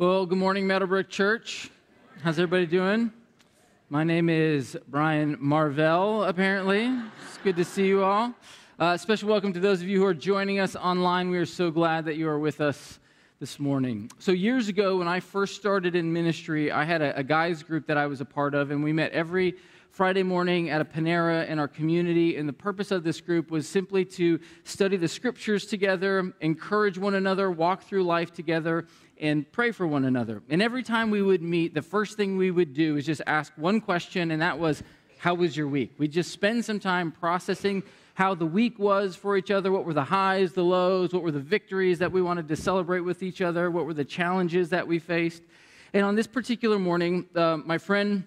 Well, good morning, Meadowbrook Church. How's everybody doing? My name is Bryan Marvel, apparently. It's good to see you all. Uh, special welcome to those of you who are joining us online. We are so glad that you are with us this morning. So, years ago, when I first started in ministry, I had a, a guys group that I was a part of, and we met every Friday morning at a Panera in our community. And the purpose of this group was simply to study the scriptures together, encourage one another, walk through life together, and pray for one another. And every time we would meet, the first thing we would do is just ask one question, and that was, How was your week? We'd just spend some time processing how the week was for each other. What were the highs, the lows? What were the victories that we wanted to celebrate with each other? What were the challenges that we faced? And on this particular morning, uh, my friend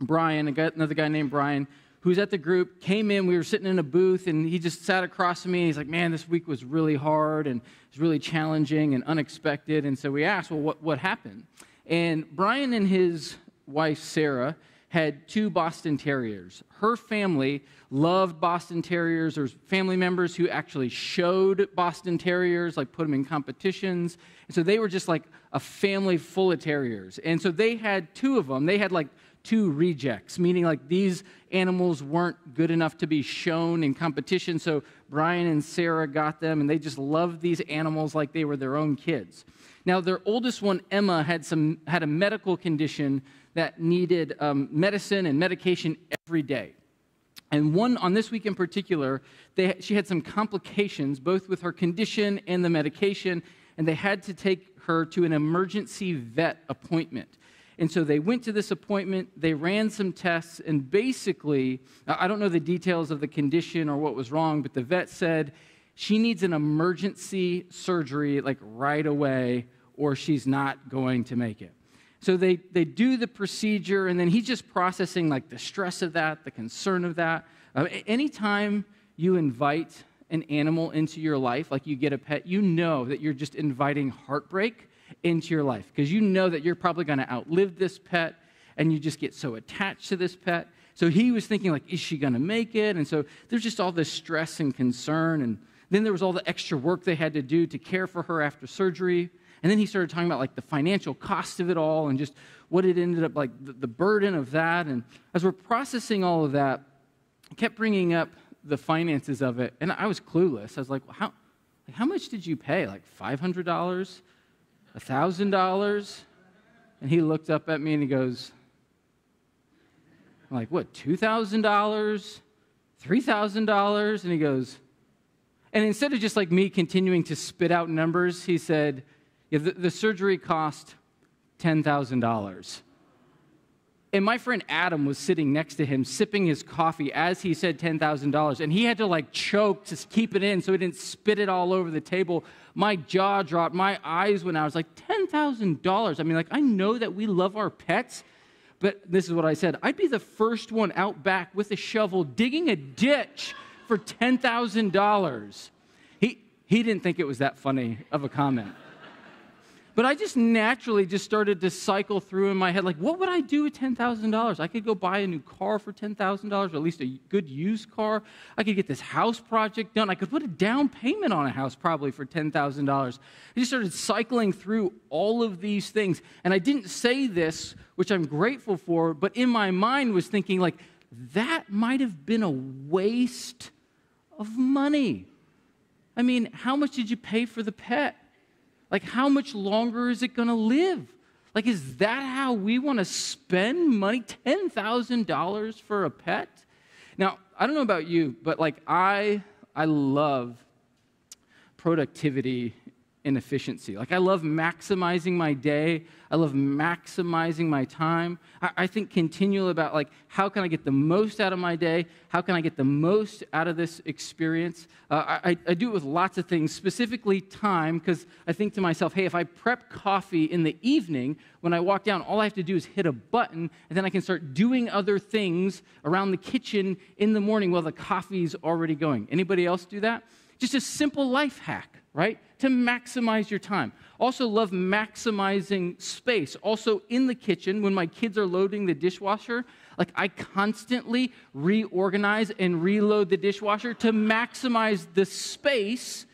Brian, another guy named Brian, who's at the group, came in. We were sitting in a booth, and he just sat across from me. He's like, Man, this week was really hard and it was really challenging and unexpected. And so we asked, Well, what, what happened? And Brian and his wife, Sarah, had two Boston Terriers. Her family loved Boston Terriers. There's family members who actually showed Boston Terriers, like put them in competitions. And so they were just like a family full of terriers. And so they had two of them. They had like two rejects, meaning like these animals weren't good enough to be shown in competition. So Brian and Sarah got them, and they just loved these animals like they were their own kids. Now, their oldest one, Emma, had, some, had a medical condition that needed um, medicine and medication every day. And one on this week in particular, they, she had some complications, both with her condition and the medication, and they had to take her to an emergency vet appointment. And so they went to this appointment, they ran some tests, and basically, I don't know the details of the condition or what was wrong, but the vet said she needs an emergency surgery like right away, or she's not going to make it. So they, they do the procedure, and then he's just processing like the stress of that, the concern of that. Uh, anytime you invite an animal into your life, like you get a pet, you know that you're just inviting heartbreak into your life because you know that you're probably going to outlive this pet and you just get so attached to this pet. So he was thinking, like, is she going to make it? And so there's just all this stress and concern. And then there was all the extra work they had to do to care for her after surgery. And then he started talking about like the financial cost of it all and just what it ended up like the, the burden of that. And as we're processing all of that, I kept bringing up the finances of it. And I was clueless. I was like, how, like, how much did you pay? Like $500? $1,000? And he looked up at me and he goes, I'm like, what, $2,000? $3,000? And he goes, and instead of just like me continuing to spit out numbers, he said, yeah, the, the surgery cost $10,000. And my friend Adam was sitting next to him, sipping his coffee as he said $10,000. And he had to like choke to keep it in so he didn't spit it all over the table. My jaw dropped. My eyes went out. I was like, $10,000. I mean, like, I know that we love our pets, but this is what I said I'd be the first one out back with a shovel digging a ditch for $10,000. He, he didn't think it was that funny of a comment. But I just naturally just started to cycle through in my head, like, what would I do with $10,000? I could go buy a new car for $10,000, or at least a good used car. I could get this house project done. I could put a down payment on a house probably for $10,000. I just started cycling through all of these things. And I didn't say this, which I'm grateful for, but in my mind was thinking, like, that might have been a waste of money. I mean, how much did you pay for the pet? Like, how much longer is it going to live? Like, is that how we want to spend money? $10,000 for a pet? Now, I don't know about you, but like, I, I love productivity and efficiency. Like, I love maximizing my day. I love maximizing my time. I, I, think continually about, like, how can I get the most out of my day? How can I get the most out of this experience? Uh, I, I do it with lots of things, specifically time, because I think to myself, hey, if I prep coffee in the evening, when I walk down, all I have to do is hit a button, and then I can start doing other things around the kitchen in the morning while the coffee's already going. Anybody else do that? Just a simple life hack right? To maximize your time. Also, love maximizing space. Also, in the kitchen, when my kids are loading the dishwasher, like I constantly reorganize and reload the dishwasher to maximize the space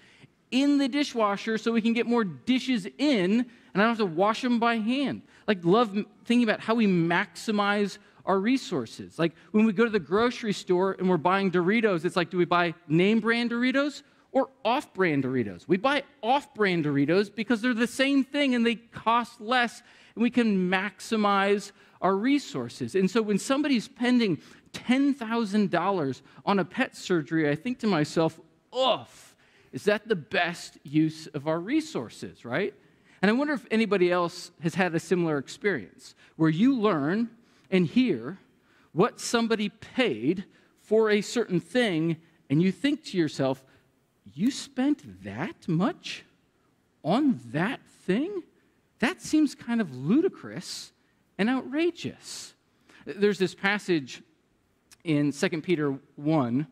in the dishwasher so we can get more dishes in and I don't have to wash them by hand. Like, love thinking about how we maximize our resources. Like, when we go to the grocery store and we're buying Doritos, it's like, do we buy name brand Doritos or off brand Doritos? We buy off brand Doritos because they're the same thing and they cost less and we can maximize our resources. And so when somebody's spending $10,000 on a pet surgery, I think to myself, oof, is that the best use of our resources, right? And I wonder if anybody else has had a similar experience where you learn and hear what somebody paid for a certain thing, and you think to yourself, you spent that much on that thing? That seems kind of ludicrous and outrageous. There's this passage in 2 Peter 1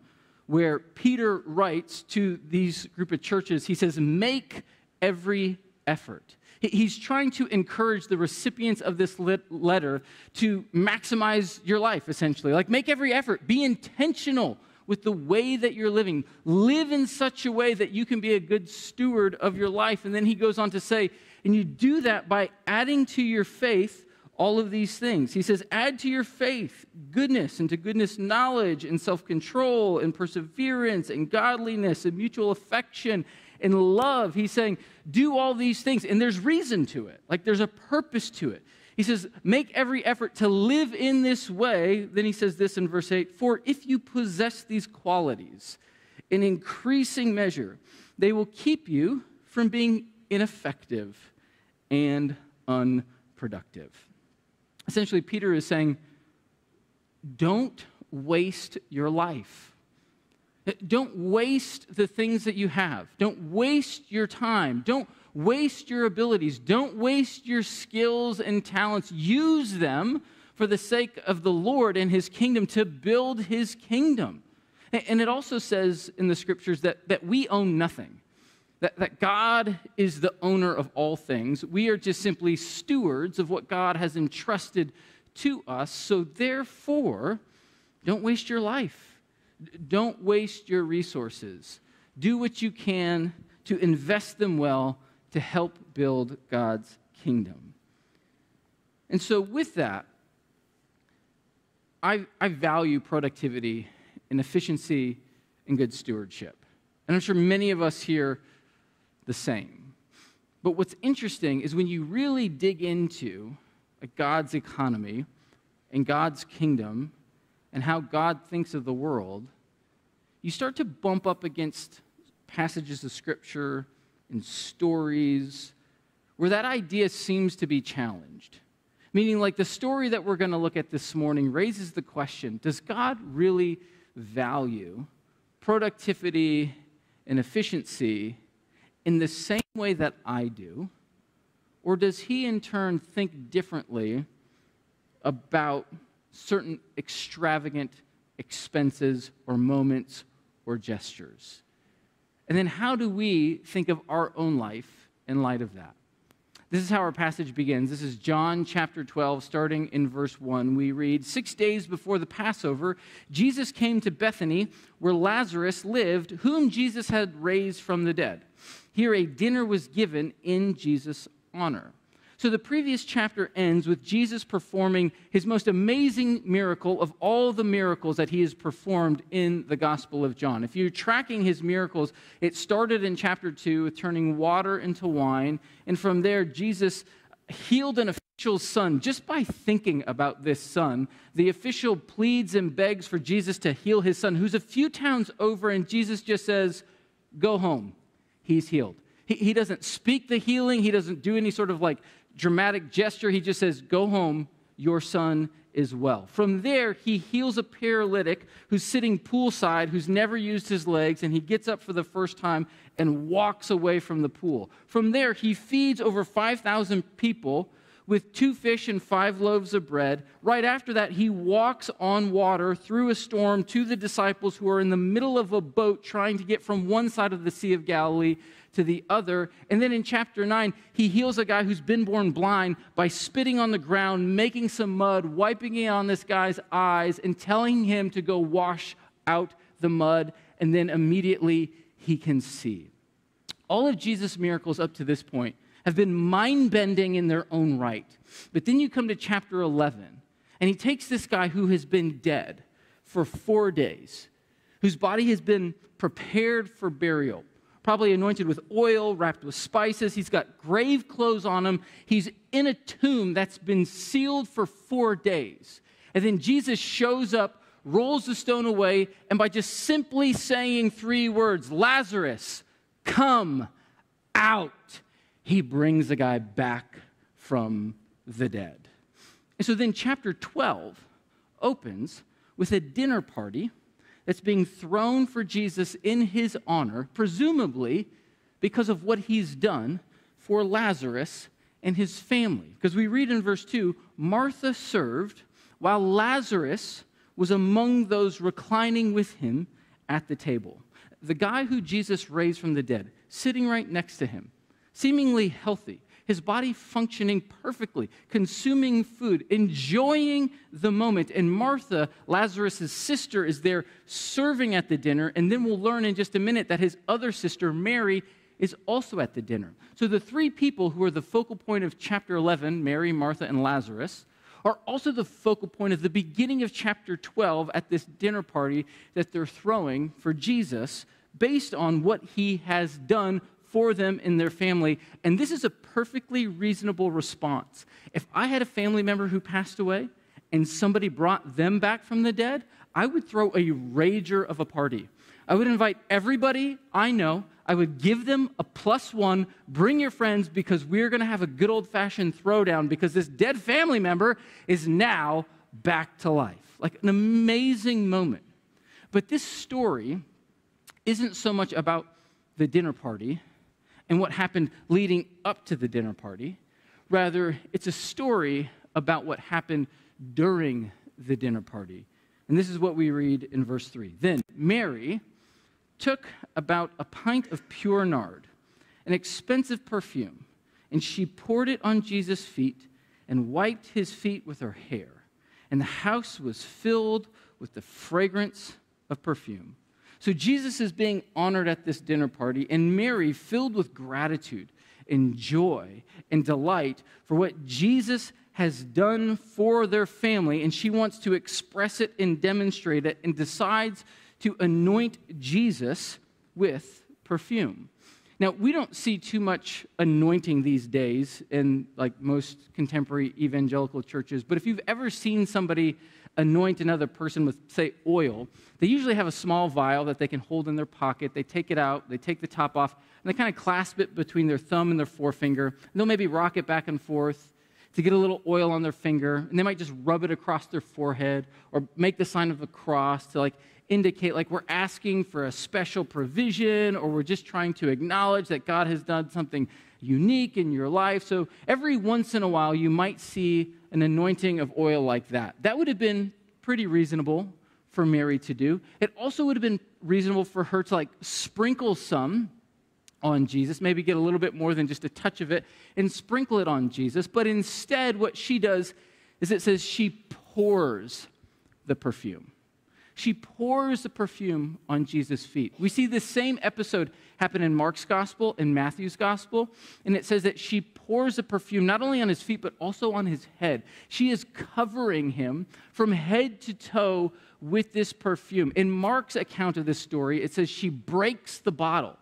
where Peter writes to these group of churches, he says, Make every effort. He's trying to encourage the recipients of this letter to maximize your life, essentially. Like, make every effort, be intentional with the way that you're living. Live in such a way that you can be a good steward of your life. And then he goes on to say, and you do that by adding to your faith all of these things. He says, add to your faith goodness, and to goodness, knowledge, and self control, and perseverance, and godliness, and mutual affection, and love. He's saying, do all these things. And there's reason to it, like there's a purpose to it. He says, make every effort to live in this way. Then he says this in verse 8 For if you possess these qualities in increasing measure, they will keep you from being ineffective and unproductive. Essentially, Peter is saying, don't waste your life. Don't waste the things that you have. Don't waste your time. Don't waste your abilities. Don't waste your skills and talents. Use them for the sake of the Lord and his kingdom to build his kingdom. And it also says in the scriptures that, that we own nothing, that, that God is the owner of all things. We are just simply stewards of what God has entrusted to us. So, therefore, don't waste your life. Don't waste your resources. Do what you can to invest them well to help build God's kingdom. And so, with that, I, I value productivity and efficiency and good stewardship. And I'm sure many of us here the same. But what's interesting is when you really dig into God's economy and God's kingdom and how God thinks of the world, you start to bump up against passages of scripture and stories where that idea seems to be challenged. Meaning, like the story that we're going to look at this morning raises the question Does God really value productivity and efficiency in the same way that I do? Or does he in turn think differently about certain extravagant expenses or moments or gestures? And then how do we think of our own life in light of that? This is how our passage begins. This is John chapter 12, starting in verse 1. We read Six days before the Passover, Jesus came to Bethany, where Lazarus lived, whom Jesus had raised from the dead. Here a dinner was given in Jesus' honor. So the previous chapter ends with Jesus performing his most amazing miracle of all the miracles that he has performed in the Gospel of John. If you're tracking his miracles, it started in chapter 2 with turning water into wine. And from there, Jesus healed an official's son just by thinking about this son. The official pleads and begs for Jesus to heal his son, who's a few towns over, and Jesus just says, Go home. He's healed. He, he doesn't speak the healing. He doesn't do any sort of like dramatic gesture. He just says, Go home, your son is well. From there, he heals a paralytic who's sitting poolside, who's never used his legs, and he gets up for the first time and walks away from the pool. From there, he feeds over 5,000 people with two fish and five loaves of bread. Right after that, he walks on water through a storm to the disciples who are in the middle of a boat trying to get from one side of the Sea of Galilee to the other. And then in chapter 9, he heals a guy who's been born blind by spitting on the ground, making some mud, wiping it on this guy's eyes, and telling him to go wash out the mud. And then immediately he can see. All of Jesus' miracles up to this point have been mind bending in their own right. But then you come to chapter 11, and he takes this guy who has been dead for four days, whose body has been prepared for burial, probably anointed with oil, wrapped with spices. He's got grave clothes on him. He's in a tomb that's been sealed for four days. And then Jesus shows up, rolls the stone away, and by just simply saying three words, Lazarus, come out he brings the guy back from the dead. And so then chapter 12 opens with a dinner party that's being thrown for Jesus in his honor, presumably because of what he's done for Lazarus and his family. Because we read in verse 2 Martha served while Lazarus was among those reclining with him at the table. The guy who Jesus raised from the dead, sitting right next to him, seemingly healthy, his body functioning perfectly, consuming food, enjoying the moment. And Martha, Lazarus' sister, is there serving at the dinner. And then we'll learn in just a minute that his other sister, Mary, is also at the dinner. So the three people who are the focal point of chapter 11, Mary, Martha, and Lazarus, are also the focal point of the beginning of chapter 12 at this dinner party that they're throwing for Jesus based on what he has done for them and their family. And this is a perfectly reasonable response. If I had a family member who passed away and somebody brought them back from the dead, I would throw a rager of a party. I would invite everybody I know. I would give them a plus one. Bring your friends because we're going to have a good old fashioned throwdown because this dead family member is now back to life. Like an amazing moment. But this story isn't so much about the dinner party and what happened leading up to the dinner party. Rather, it's a story about what happened during the dinner party. And this is what we read in verse 3. Then Mary took about a pint of pure nard, an expensive perfume, and she poured it on Jesus' feet and wiped his feet with her hair. And the house was filled with the fragrance of perfume. So Jesus is being honored at this dinner party, and Mary, filled with gratitude and joy and delight for what Jesus has done for their family, and she wants to express it and demonstrate it, and decides to anoint Jesus with perfume. Now, we don't see too much anointing these days in like most contemporary evangelical churches, but if you've ever seen somebody anoint another person with, say, oil, they usually have a small vial that they can hold in their pocket. They take it out, they take the top off, and they kind of clasp it between their thumb and their forefinger. And they'll maybe rock it back and forth to get a little oil on their finger, and they might just rub it across their forehead or make the sign of a cross to like indicate like we're asking for a special provision or we're just trying to acknowledge that God has done something unique in your life. So every once in a while, you might see an anointing of oil like that. That would have been pretty reasonable for Mary to do. It also would have been reasonable for her to like sprinkle some on Jesus, maybe get a little bit more than just a touch of it and sprinkle it on Jesus. But instead, what she does is it says she pours the perfume. She pours the perfume on Jesus' feet. We see this same episode happen in Mark's gospel and Matthew's gospel, and it says that she pours the perfume not only on his feet, but also on his head. She is covering him from head to toe with this perfume. In Mark's account of this story, it says she breaks the bottle.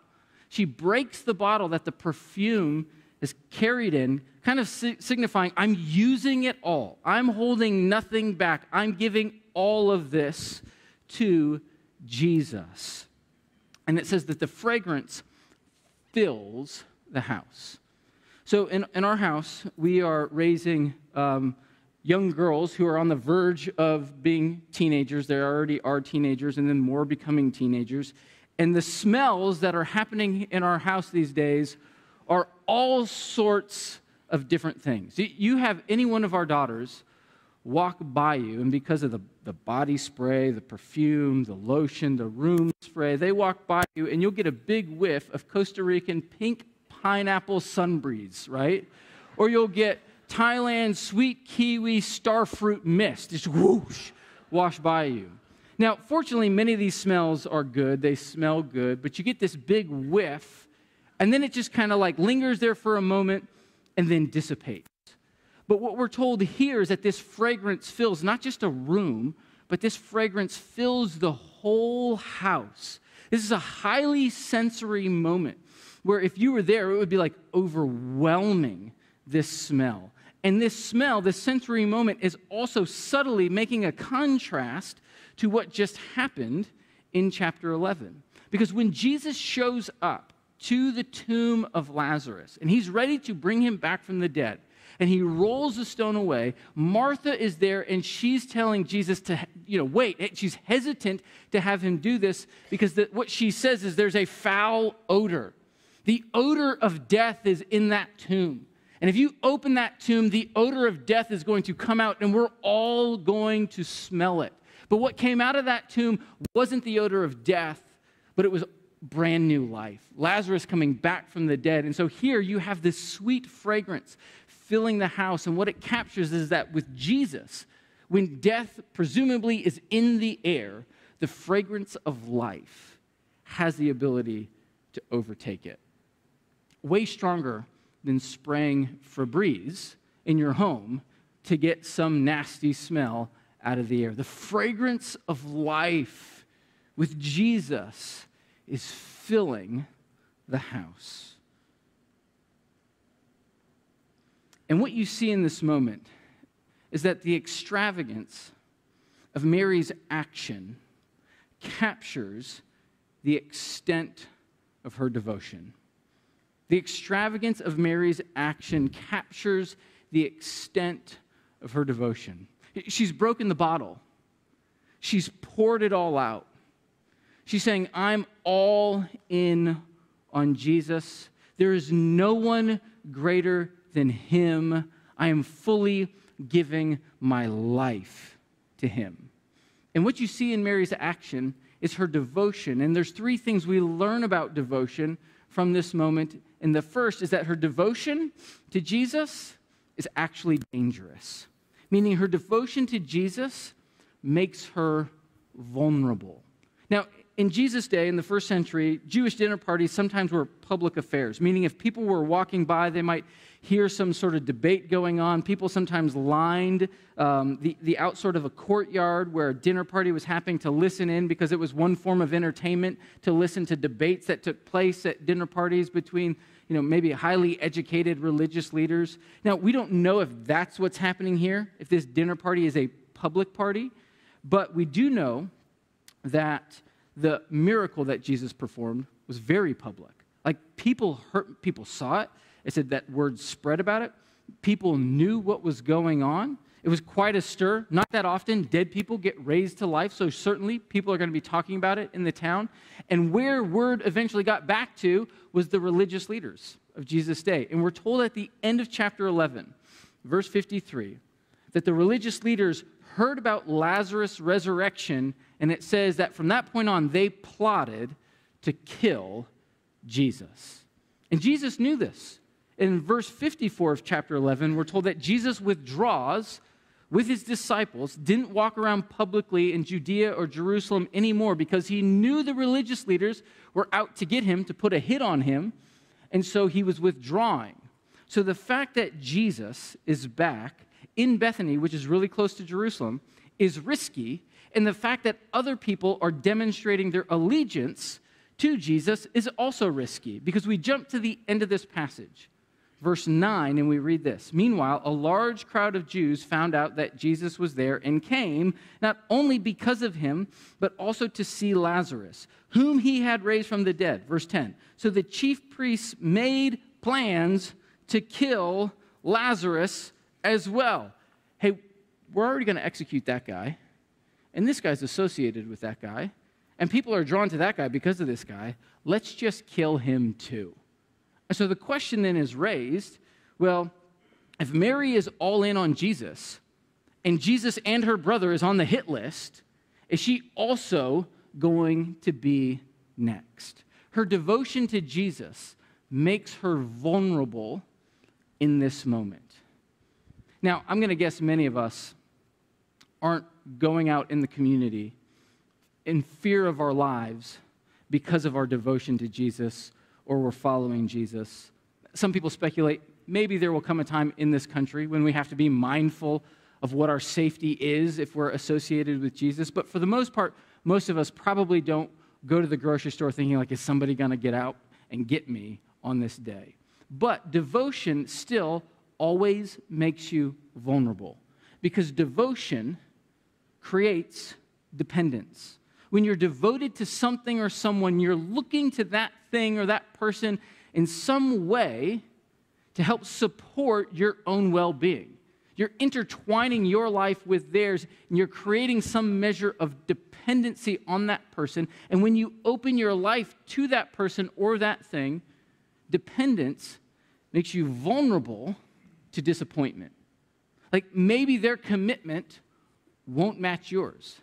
She breaks the bottle that the perfume is carried in, kind of signifying, I'm using it all. I'm holding nothing back. I'm giving all of this to Jesus. And it says that the fragrance fills the house. So in, in our house, we are raising um, young girls who are on the verge of being teenagers. They already are teenagers and then more becoming teenagers. And the smells that are happening in our house these days are all sorts of different things. You have any one of our daughters walk by you, and because of the, the body spray, the perfume, the lotion, the room spray, they walk by you, and you'll get a big whiff of Costa Rican pink pineapple sunbreeze, right? Or you'll get Thailand sweet kiwi starfruit mist, just whoosh, wash by you. Now, fortunately, many of these smells are good. They smell good, but you get this big whiff And then it just kind of like lingers there for a moment and then dissipates. But what we're told here is that this fragrance fills not just a room, but this fragrance fills the whole house. This is a highly sensory moment where if you were there, it would be like overwhelming this smell. And this smell, this sensory moment, is also subtly making a contrast to what just happened in chapter 11. Because when Jesus shows up to the tomb of Lazarus and he's ready to bring him back from the dead, and he rolls the stone away. Martha is there and she's telling Jesus to, you know, wait. She's hesitant to have him do this because the, what she says is there's a foul odor. The odor of death is in that tomb. And if you open that tomb, the odor of death is going to come out and we're all going to smell it. But what came out of that tomb wasn't the odor of death, but it was brand new life. Lazarus coming back from the dead. And so here you have this sweet fragrance filling the house. And what it captures is that with Jesus, when death presumably is in the air, the fragrance of life has the ability to overtake it. Way stronger than spraying Febreze in your home to get some nasty smell out of the air. The fragrance of life with Jesus is filling the house. And what you see in this moment is that the extravagance of Mary's action captures the extent of her devotion. The extravagance of Mary's action captures the extent of her devotion. She's broken the bottle, she's poured it all out. She's saying, I'm all in on Jesus. There is no one greater than him. I am fully giving my life to him. And what you see in Mary's action is her devotion. And there's three things we learn about devotion from this moment. And the first is that her devotion to Jesus is actually dangerous meaning her devotion to Jesus makes her vulnerable. Now, in Jesus' day, in the first century, Jewish dinner parties sometimes were public affairs, meaning if people were walking by, they might hear some sort of debate going on. People sometimes lined um, the, the outside of a courtyard where a dinner party was happening to listen in because it was one form of entertainment to listen to debates that took place at dinner parties between you know, maybe highly educated religious leaders. Now, we don't know if that's what's happening here, if this dinner party is a public party, but we do know that the miracle that Jesus performed was very public. Like people heard, people saw it. It said that word spread about it. People knew what was going on. It was quite a stir. Not that often dead people get raised to life, so certainly people are going to be talking about it in the town. And where word eventually got back to was the religious leaders of Jesus' day. And we're told at the end of chapter 11, verse 53, that the religious leaders heard about Lazarus' resurrection, and it says that from that point on, they plotted to kill Jesus. And Jesus knew this. In verse 54 of chapter 11, we're told that Jesus withdraws with his disciples, didn't walk around publicly in Judea or Jerusalem anymore because he knew the religious leaders were out to get him, to put a hit on him, and so he was withdrawing. So the fact that Jesus is back in Bethany, which is really close to Jerusalem, is risky, and the fact that other people are demonstrating their allegiance to Jesus is also risky because we jump to the end of this passage verse 9, and we read this Meanwhile, a large crowd of Jews found out that Jesus was there and came, not only because of him, but also to see Lazarus, whom he had raised from the dead. Verse 10. So the chief priests made plans to kill Lazarus as well. Hey, we're already going to execute that guy, and this guy's associated with that guy, and people are drawn to that guy because of this guy. Let's just kill him too. And so the question then is raised well, if Mary is all in on Jesus, and Jesus and her brother is on the hit list, is she also going to be next? Her devotion to Jesus makes her vulnerable in this moment. Now, I'm going to guess many of us aren't going out in the community in fear of our lives because of our devotion to Jesus or we're following Jesus. Some people speculate maybe there will come a time in this country when we have to be mindful of what our safety is if we're associated with Jesus. But for the most part, most of us probably don't go to the grocery store thinking, like, is somebody going to get out and get me on this day? But devotion still always makes you vulnerable because devotion creates dependence. When you're devoted to something or someone, you're looking to that thing or that person in some way to help support your own well being. You're intertwining your life with theirs, and you're creating some measure of dependency on that person. And when you open your life to that person or that thing, dependence makes you vulnerable to disappointment. Like maybe their commitment won't match yours.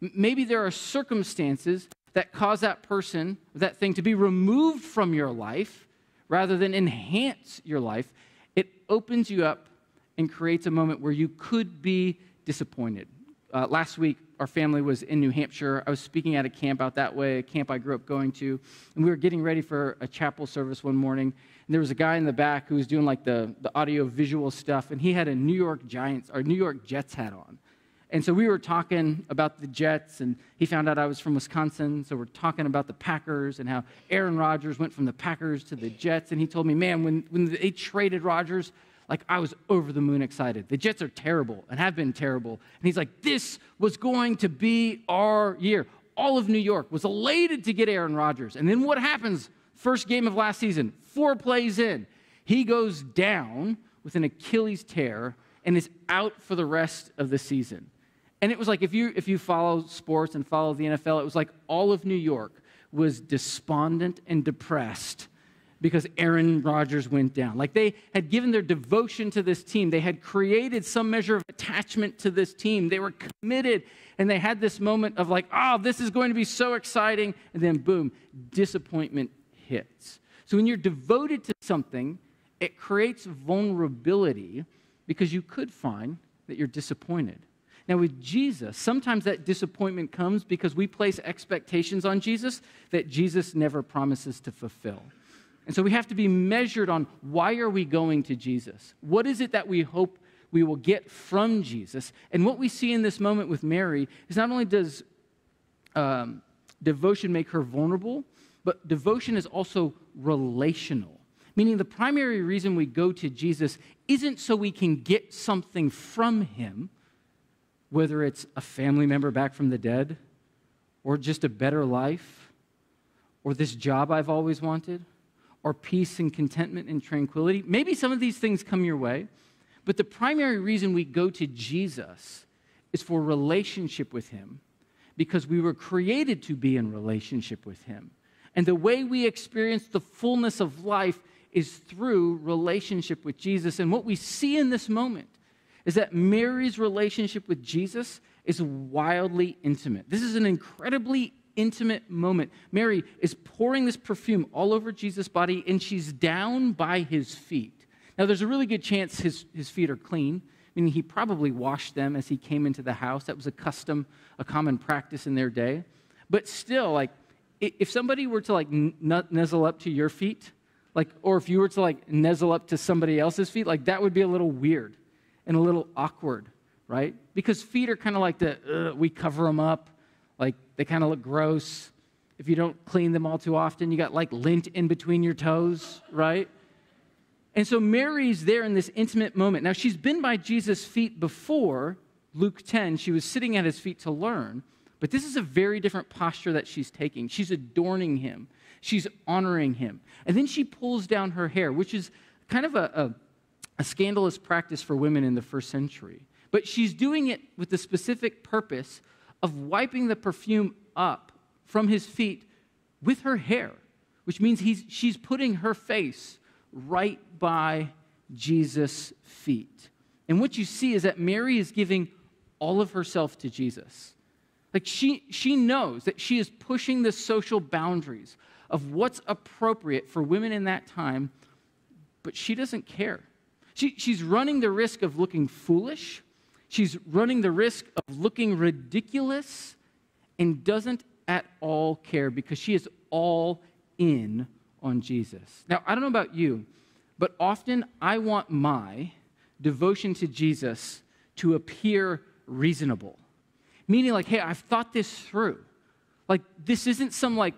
Maybe there are circumstances that cause that person, that thing, to be removed from your life rather than enhance your life. It opens you up and creates a moment where you could be disappointed. Uh, last week, our family was in New Hampshire. I was speaking at a camp out that way, a camp I grew up going to. And we were getting ready for a chapel service one morning. And there was a guy in the back who was doing like the, the audio visual stuff. And he had a New York Giants or New York Jets hat on. And so we were talking about the Jets, and he found out I was from Wisconsin. So we're talking about the Packers and how Aaron Rodgers went from the Packers to the Jets. And he told me, man, when, when they traded Rodgers, like I was over the moon excited. The Jets are terrible and have been terrible. And he's like, this was going to be our year. All of New York was elated to get Aaron Rodgers. And then what happens? First game of last season, four plays in, he goes down with an Achilles tear and is out for the rest of the season. And it was like if you if you follow sports and follow the NFL, it was like all of New York was despondent and depressed because Aaron Rodgers went down. Like they had given their devotion to this team. They had created some measure of attachment to this team. They were committed and they had this moment of like, "Oh, this is going to be so exciting." And then boom, disappointment hits. So when you're devoted to something, it creates vulnerability because you could find that you're disappointed. Now, with Jesus, sometimes that disappointment comes because we place expectations on Jesus that Jesus never promises to fulfill. And so we have to be measured on why are we going to Jesus? What is it that we hope we will get from Jesus? And what we see in this moment with Mary is not only does um, devotion make her vulnerable, but devotion is also relational. Meaning, the primary reason we go to Jesus isn't so we can get something from him, whether it's a family member back from the dead, or just a better life, or this job I've always wanted, or peace and contentment and tranquility. Maybe some of these things come your way, but the primary reason we go to Jesus is for relationship with Him because we were created to be in relationship with Him. And the way we experience the fullness of life is through relationship with Jesus. And what we see in this moment is that Mary's relationship with Jesus is wildly intimate. This is an incredibly intimate moment. Mary is pouring this perfume all over Jesus' body, and she's down by his feet. Now, there's a really good chance his, his feet are clean, meaning he probably washed them as he came into the house. That was a custom, a common practice in their day. But still, like, if somebody were to like nuzzle up to your feet, like, or if you were to like nuzzle up to somebody else's feet, like that would be a little weird and a little awkward, right? Because feet are kind of like the, uh, we cover them up, like they kind of look gross. If you don't clean them all too often, you got like lint in between your toes, right? And so Mary's there in this intimate moment. Now, she's been by Jesus' feet before, Luke 10. She was sitting at his feet to learn. But this is a very different posture that she's taking. She's adorning him, she's honoring him. And then she pulls down her hair, which is kind of a, a a scandalous practice for women in the first century. But she's doing it with the specific purpose of wiping the perfume up from his feet with her hair, which means he's, she's putting her face right by Jesus' feet. And what you see is that Mary is giving all of herself to Jesus. Like she, she knows that she is pushing the social boundaries of what's appropriate for women in that time, but she doesn't care. She, she's running the risk of looking foolish. She's running the risk of looking ridiculous and doesn't at all care because she is all in on Jesus. Now, I don't know about you, but often I want my devotion to Jesus to appear reasonable. Meaning, like, hey, I've thought this through. Like, this isn't some like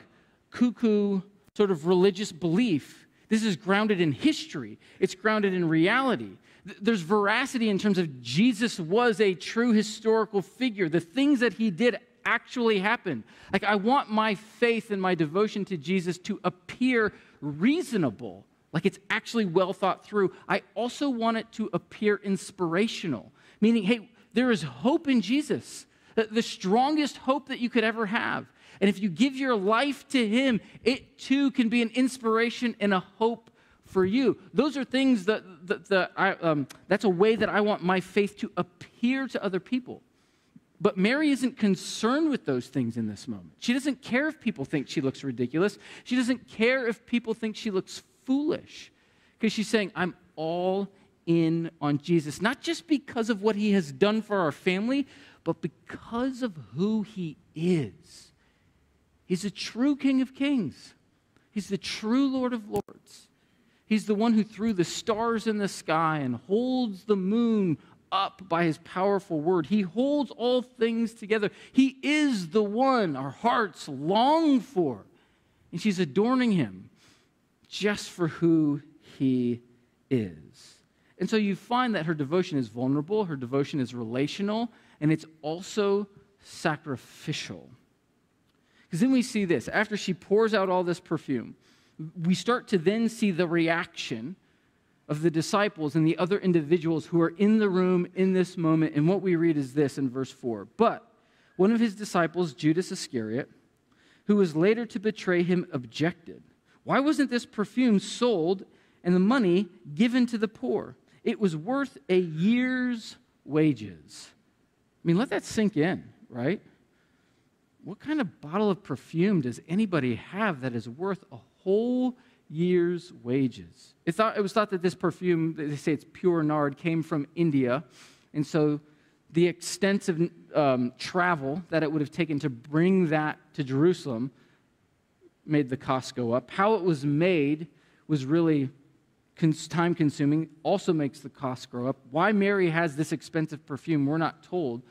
cuckoo sort of religious belief. This is grounded in history, it's grounded in reality. There's veracity in terms of Jesus was a true historical figure. The things that he did actually happened. Like, I want my faith and my devotion to Jesus to appear reasonable, like it's actually well thought through. I also want it to appear inspirational, meaning, hey, there is hope in Jesus, the strongest hope that you could ever have. And if you give your life to Him, it too can be an inspiration and a hope for you. Those are things that, that, that I, um, that's a way that I want my faith to appear to other people. But Mary isn't concerned with those things in this moment. She doesn't care if people think she looks ridiculous. She doesn't care if people think she looks foolish. Because she's saying, I'm all in on Jesus, not just because of what he has done for our family, but because of who he is. He's a true King of Kings, He's the true Lord of Lords. He's the one who threw the stars in the sky and holds the moon up by his powerful word. He holds all things together. He is the one our hearts long for. And she's adorning him just for who he is. And so you find that her devotion is vulnerable, her devotion is relational, and it's also sacrificial. Because then we see this after she pours out all this perfume, we start to then see the reaction of the disciples and the other individuals who are in the room in this moment. And what we read is this in verse 4 But one of his disciples, Judas Iscariot, who was later to betray him, objected. Why wasn't this perfume sold and the money given to the poor? It was worth a year's wages. I mean, let that sink in, right? what kind of bottle of perfume does anybody have that is worth a whole year's wages? It, thought, it was thought that this perfume, they say it's pure nard, came from India. And so the extensive um, travel that it would have taken to bring that to Jerusalem made the cost go up. How it was made was really time consuming, also makes the cost grow up. Why Mary has this expensive perfume, we're not told,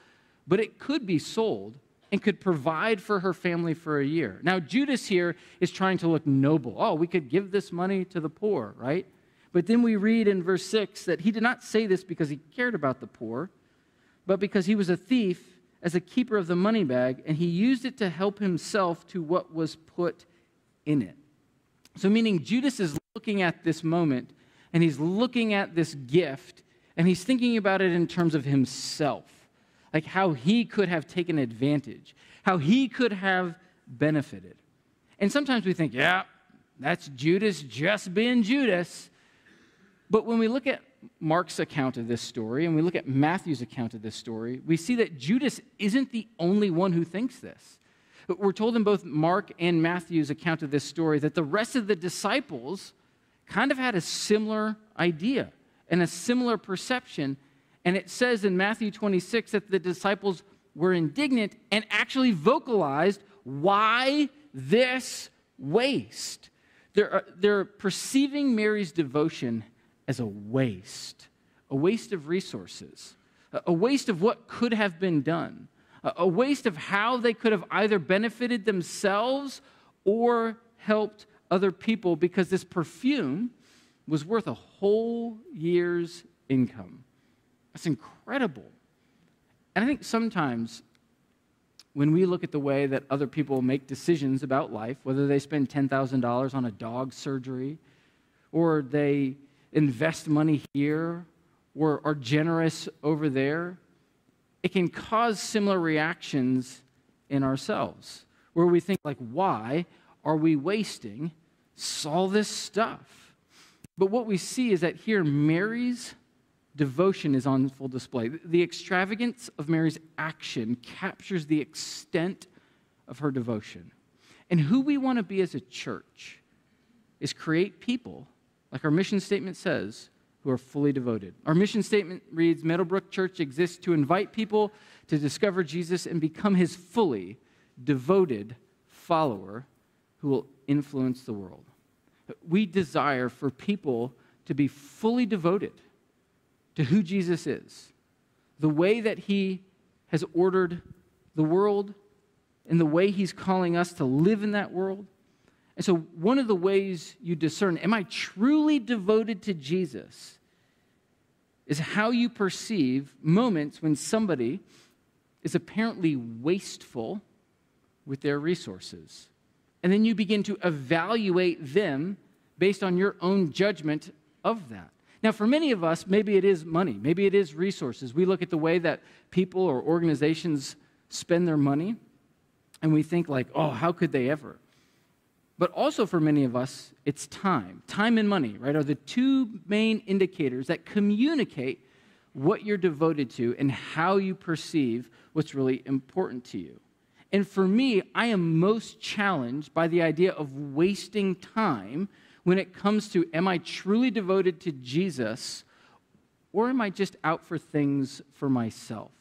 but it could be sold and could provide for her family for a year. Now, Judas here is trying to look noble. Oh, we could give this money to the poor, right? But then we read in verse 6 that he did not say this because he cared about the poor, but because he was a thief as a keeper of the money bag, and he used it to help himself to what was put in it. So, meaning Judas is looking at this moment and he's looking at this gift and he's thinking about it in terms of himself like how he could have taken advantage, how he could have benefited. And sometimes we think, yeah, that's Judas just being Judas. But when we look at Mark's account of this story and we look at Matthew's account of this story, we see that Judas isn't the only one who thinks this. We're told in both Mark and Matthew's account of this story that the rest of the disciples kind of had a similar idea and a similar perception and it says in Matthew 26 that the disciples were indignant and actually vocalized why this waste. They're, uh, they're perceiving Mary's devotion as a waste, a waste of resources, a waste of what could have been done, a waste of how they could have either benefited themselves or helped other people because this perfume was worth a whole year's income. That's incredible. And I think sometimes when we look at the way that other people make decisions about life, whether they spend $10,000 on a dog surgery or they invest money here or are generous over there, it can cause similar reactions in ourselves where we think like why are we wasting all this stuff but what we see is that here mary's devotion is on full display. The extravagance of Mary's action captures the extent of her devotion. And who we want to be as a church is create people, like our mission statement says, who are fully devoted. Our mission statement reads Meadowbrook Church exists to invite people to discover Jesus and become his fully devoted follower who will influence the world. We desire for people to be fully devoted to who Jesus is, the way that he has ordered the world, and the way he's calling us to live in that world. And so, one of the ways you discern, am I truly devoted to Jesus, is how you perceive moments when somebody is apparently wasteful with their resources. And then you begin to evaluate them based on your own judgment of that. Now, for many of us, maybe it is money, maybe it is resources. We look at the way that people or organizations spend their money, and we think, like, oh, how could they ever? But also for many of us, it's time. Time and money, right, are the two main indicators that communicate what you're devoted to and how you perceive what's really important to you. And for me, I am most challenged by the idea of wasting time when it comes to am I truly devoted to Jesus or am I just out for things for myself?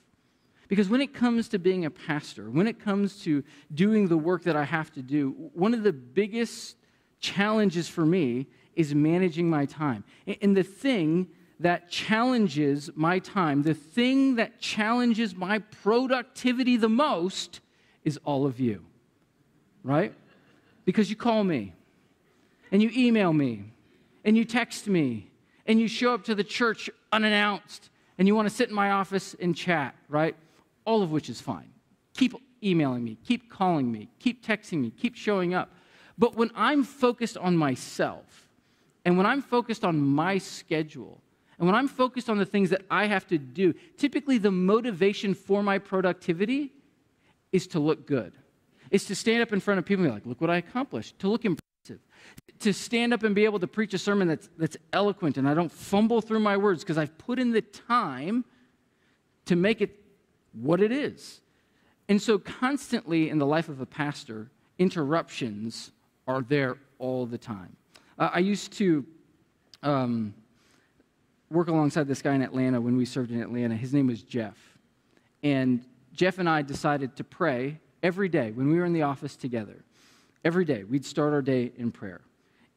Because when it comes to being a pastor, when it comes to doing the work that I have to do, one of the biggest challenges for me is managing my time. And the thing that challenges my time, the thing that challenges my productivity the most is all of you, right? Because you call me, and you email me, and you text me, and you show up to the church unannounced, and you want to sit in my office and chat, right? All of which is fine. Keep emailing me, keep calling me, keep texting me, keep showing up. But when I'm focused on myself, and when I'm focused on my schedule, and when I'm focused on the things that I have to do, typically the motivation for my productivity is to look good. It's to stand up in front of people and be like, look what I accomplished, to look impressive, to stand up and be able to preach a sermon that's, that's eloquent and I don't fumble through my words because I've put in the time to make it what it is. And so, constantly in the life of a pastor, interruptions are there all the time. Uh, I used to um, work alongside this guy in Atlanta when we served in Atlanta. His name was Jeff. And Jeff and I decided to pray every day when we were in the office together. Every day, we'd start our day in prayer.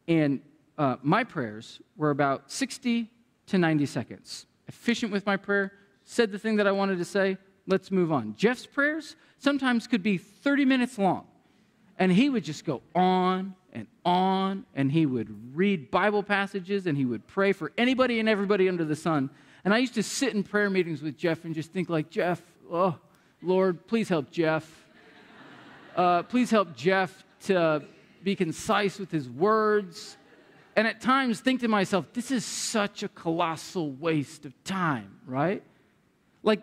And uh, my prayers were about 60 to 90 seconds. Efficient with my prayer, said the thing that I wanted to say, let's move on. Jeff's prayers sometimes could be 30 minutes long. And he would just go on and on, and he would read Bible passages and he would pray for anybody and everybody under the sun. And I used to sit in prayer meetings with Jeff and just think, like, Jeff, oh, Lord, please help Jeff. Uh, please help Jeff to be concise with his words. And at times think to myself, this is such a colossal waste of time, right? Like,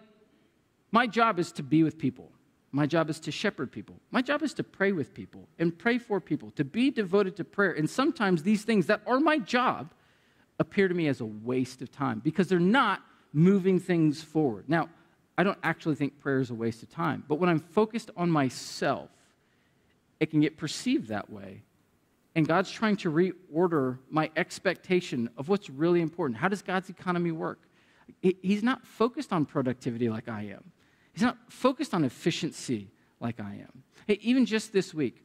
my job is to be with people. My job is to shepherd people. My job is to pray with people and pray for people, to be devoted to prayer. And sometimes these things that are my job appear to me as a waste of time because they're not moving things forward. Now, I don't actually think prayer is a waste of time, but when I'm focused on myself, it can get perceived that way. And God's trying to reorder my expectation of what's really important. How does God's economy work? He's not focused on productivity like I am. He's not focused on efficiency like I am. Hey, even just this week,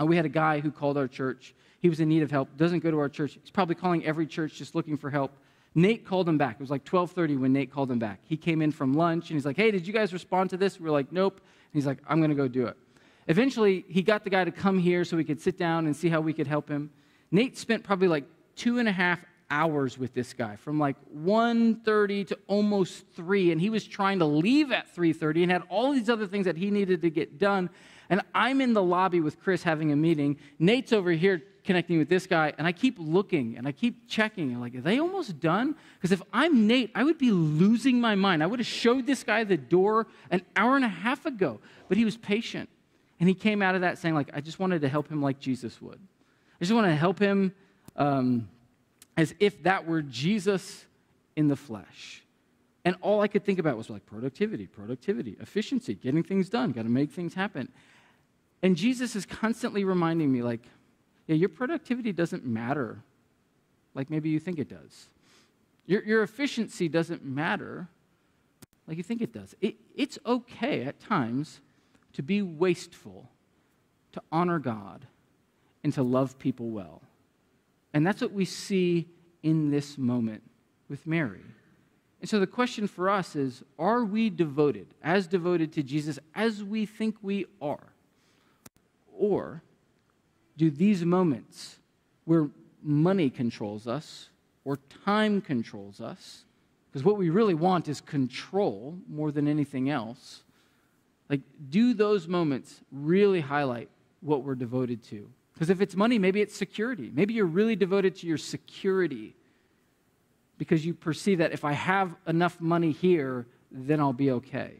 uh, we had a guy who called our church. He was in need of help, doesn't go to our church. He's probably calling every church just looking for help. Nate called him back. It was like 12:30 when Nate called him back. He came in from lunch and he's like, "Hey, did you guys respond to this?" We are like, "Nope." And he's like, "I'm going to go do it." Eventually, he got the guy to come here so we could sit down and see how we could help him. Nate spent probably like two and a half hours with this guy from like 1.30 to almost 3 and he was trying to leave at 3.30 and had all these other things that he needed to get done. And i'm in the lobby with chris having a meeting. Nate's over here connecting with this guy and i keep looking and i keep checking and like are they almost done? Because if i'm nate i would be losing my mind. I would have showed this guy the door an hour and a half ago but he was patient and he came out of that saying like i just wanted to help him like jesus would i just want to help him um, as if that were Jesus in the flesh. And all I could think about was like productivity, productivity, efficiency, getting things done, got to make things happen. And Jesus is constantly reminding me, like, yeah, your productivity doesn't matter like maybe you think it does. Your, your efficiency doesn't matter like you think it does. It, it's okay at times to be wasteful, to honor God, and to love people well. And that's what we see in this moment with Mary. And so the question for us is are we devoted, as devoted to Jesus as we think we are? Or do these moments where money controls us or time controls us, because what we really want is control more than anything else, like, do those moments really highlight what we're devoted to? Because if it's money, maybe it's security. Maybe you're really devoted to your security because you perceive that if I have enough money here, then I'll be okay.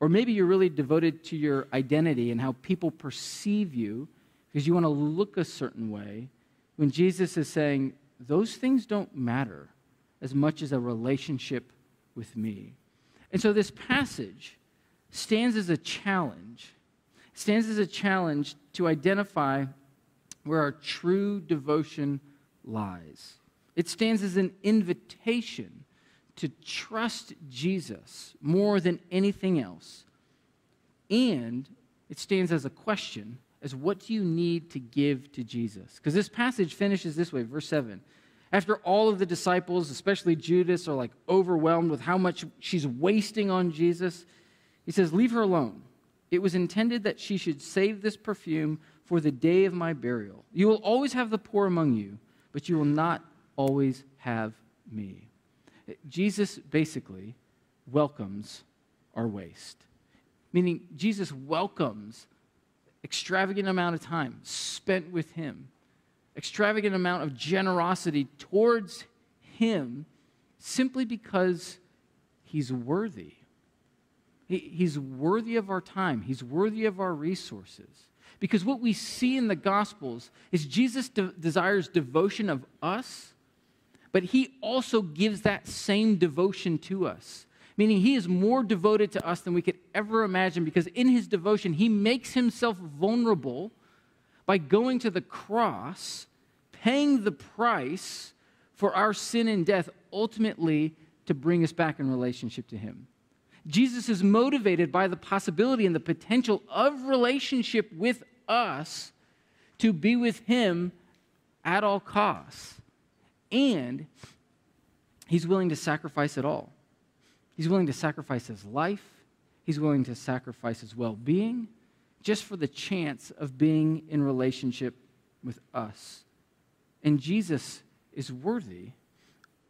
Or maybe you're really devoted to your identity and how people perceive you because you want to look a certain way when Jesus is saying, those things don't matter as much as a relationship with me. And so this passage stands as a challenge, stands as a challenge to identify where our true devotion lies. It stands as an invitation to trust Jesus more than anything else. And it stands as a question as what do you need to give to Jesus? Because this passage finishes this way, verse 7. After all of the disciples, especially Judas, are like overwhelmed with how much she's wasting on Jesus, he says, Leave her alone. It was intended that she should save this perfume for the day of my burial. You will always have the poor among you, but you will not always have me. Jesus basically welcomes our waste, meaning Jesus welcomes extravagant amount of time spent with him, extravagant amount of generosity towards him simply because he's worthy. He, he's worthy of our time, he's worthy of our resources. Because what we see in the Gospels is Jesus de- desires devotion of us, but he also gives that same devotion to us meaning he is more devoted to us than we could ever imagine because in his devotion, he makes himself vulnerable by going to the cross, paying the price for our sin and death, ultimately to bring us back in relationship to him. Jesus is motivated by the possibility and the potential of relationship with us to be with him at all costs. And he's willing to sacrifice it all. He's willing to sacrifice his life, he's willing to sacrifice his well being just for the chance of being in relationship with us. And Jesus is worthy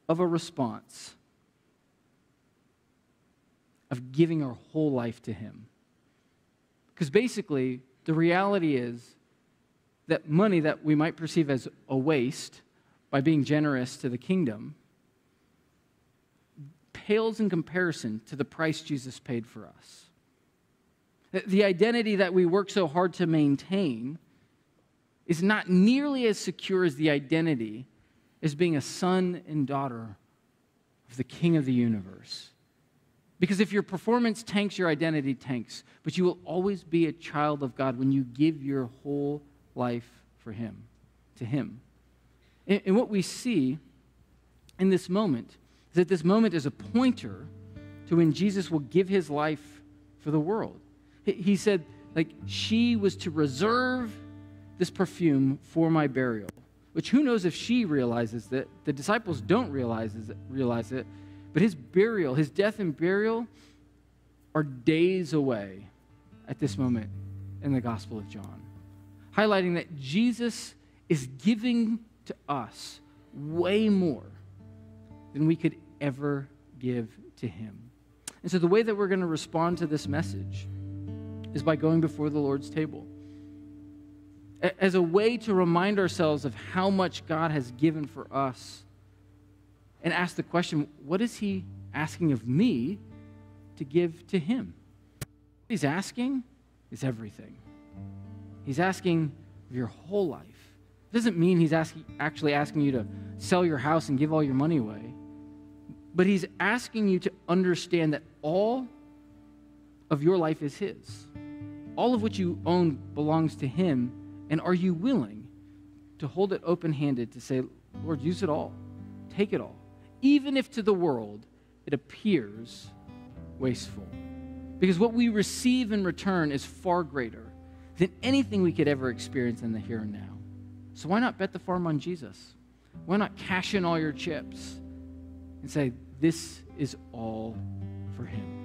of a response of giving our whole life to him. Because basically, the reality is that money that we might perceive as a waste by being generous to the kingdom pales in comparison to the price Jesus paid for us. The identity that we work so hard to maintain is not nearly as secure as the identity as being a son and daughter of the King of the universe. Because if your performance tanks, your identity tanks. But you will always be a child of God when you give your whole life for Him, to Him. And, what we see in this moment is that this moment is a pointer to when Jesus will give his life for the world. He said, like, she was to reserve this perfume for my burial, which who knows if she realizes that. The disciples don't realize, realize it, but his burial, his death and burial, are days away at this moment in the Gospel of John, highlighting that Jesus is giving to us way more than we could ever give to Him. And so, the way that we're going to respond to this message is by going before the Lord's table as a way to remind ourselves of how much God has given for us and ask the question what is He asking of me to give to Him? What He's asking is everything. He's asking of your whole life. It doesn't mean He's asking, actually asking you to sell your house and give all your money away. But he's asking you to understand that all of your life is his. All of what you own belongs to him. And are you willing to hold it open handed to say, Lord, use it all, take it all, even if to the world it appears wasteful? Because what we receive in return is far greater than anything we could ever experience in the here and now. So why not bet the farm on Jesus? Why not cash in all your chips and say, This is all for Him?